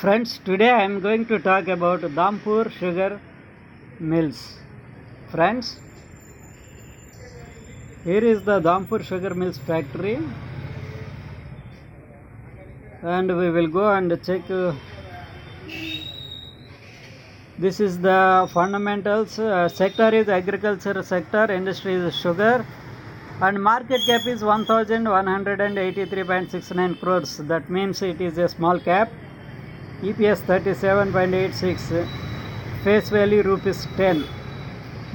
Friends, today I am going to talk about Dhampur sugar mills. Friends, here is the Dhampur sugar mills factory, and we will go and check. uh, this is the fundamentals. Uh, sector is agriculture sector, industry is sugar, and market cap is 1183.69 crores. That means it is a small cap. EPS 37.86, face value rupees 10,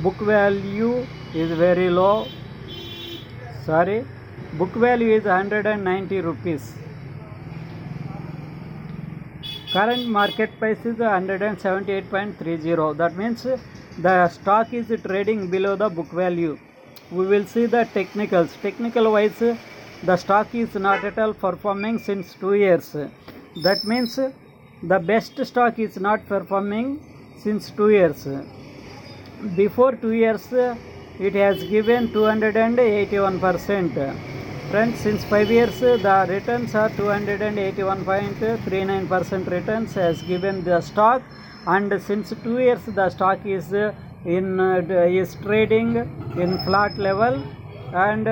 book value is very low. Sorry, book value is 190 rupees. Current market price is 178.30. That means the stock is trading below the book value. We will see the technicals. Technical wise, the stock is not at all performing since two years. That means the best stock is not performing since two years. Before two years, it has given 281%. Friends, since five years, the returns are 281.39% returns has given the stock, and since two years, the stock is in is trading in flat level, and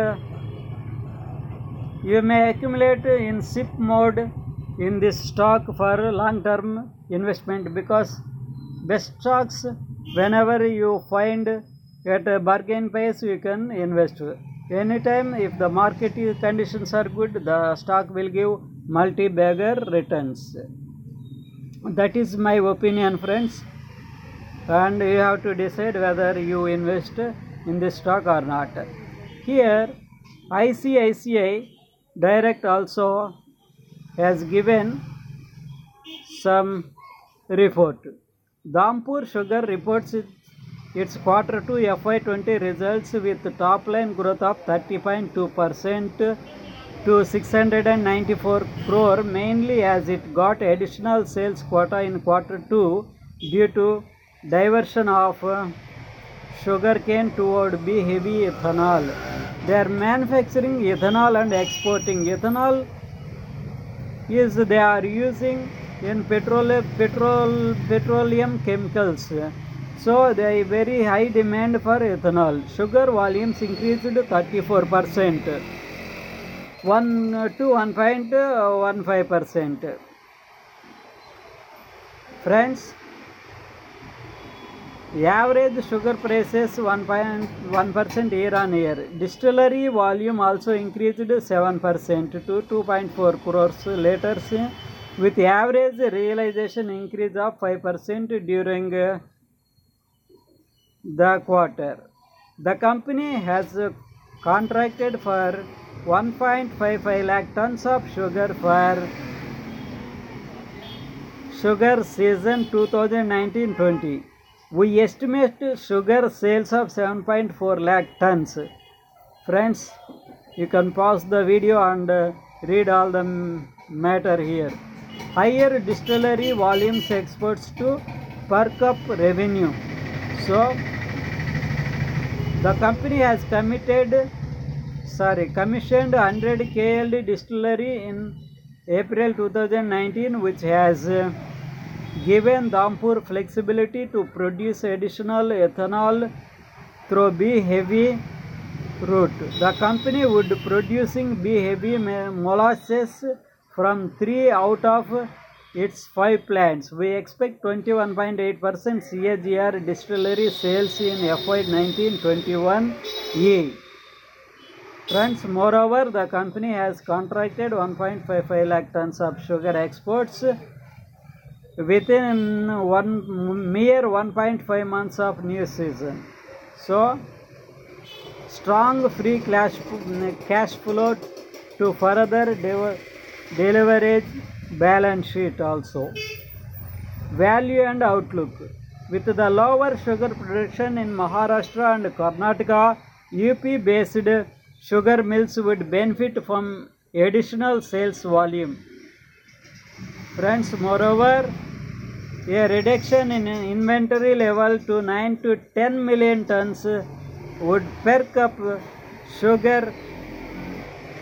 you may accumulate in SIP mode in this stock for long term investment because best stocks whenever you find at a bargain price you can invest. Anytime if the market conditions are good the stock will give multi bagger returns. That is my opinion friends. And you have to decide whether you invest in this stock or not. Here ICICI direct also has given some report. Dhampur Sugar reports its quarter 2 FY20 results with top line growth of 30.2% to 694 crore mainly as it got additional sales quota in quarter 2 due to diversion of uh, sugarcane toward B heavy ethanol. They are manufacturing ethanol and exporting ethanol is they are using in petrol petrol petroleum chemicals. So they very high demand for ethanol. Sugar volumes increased 34 percent. 1 to 1.15 uh, percent. Friends average sugar prices 1.1 percent year on year. Distillery volume also increased 7 percent to 2.4 crores liters with average realization increase of 5 percent during the quarter. The company has contracted for 1.55 lakh tons of sugar for sugar season 2019-20 we estimate sugar sales of 7.4 lakh tons. Friends you can pause the video and uh, read all the matter here. Higher distillery volumes exports to per cup revenue. So the company has committed sorry commissioned 100 KLD distillery in April 2019 which has uh, given Dhampur flexibility to produce additional ethanol through B heavy route. The company would producing B heavy molasses from 3 out of its 5 plants. We expect 21.8% CAGR distillery sales in FY 1921 E. Friends, moreover, the company has contracted 1.55 lakh tons of sugar exports within one mere 1.5 months of new season. So, strong free cash cash flow to further deleverage balance sheet also. Value and outlook. With the lower sugar production in Maharashtra and Karnataka, UP based sugar mills would benefit from additional sales volume. Friends, moreover, a reduction in inventory level to 9 to 10 million tons would perk up sugar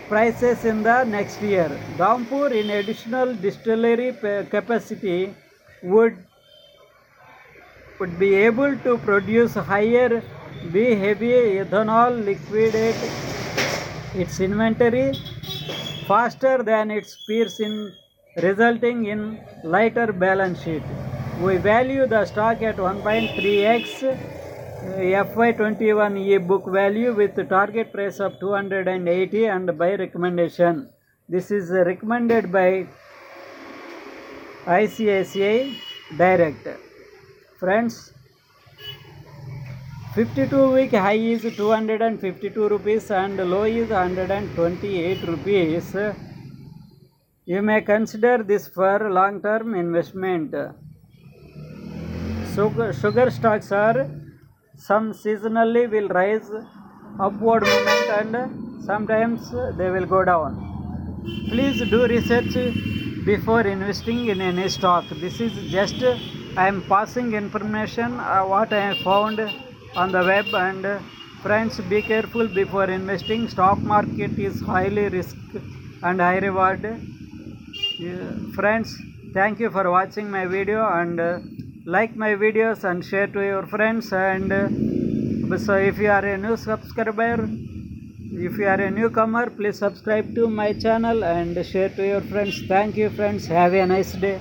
prices in the next year. Dhampur, in additional distillery capacity, would would be able to produce higher B heavy ethanol liquidate its inventory faster than its peers in resulting in lighter balance sheet. We value the stock at 1.3x uh, FY21 E book value with target price of 280 and by recommendation. This is recommended by ICICI Direct. Friends, 52 week high is 252 rupees and low is 128 rupees. You may consider this for long term investment. Sugar, stocks are some seasonally will rise upward movement and sometimes they will go down. Please do research before investing in any stock. This is just I am passing information uh, what I have found on the web and uh, friends be careful before investing. Stock market is highly risk and high reward. Uh, friends, thank you for watching my video and like my videos and share to your friends and uh, so if you are a new subscriber if you are a newcomer please subscribe to my channel and share to your friends. Thank you friends. Have a nice day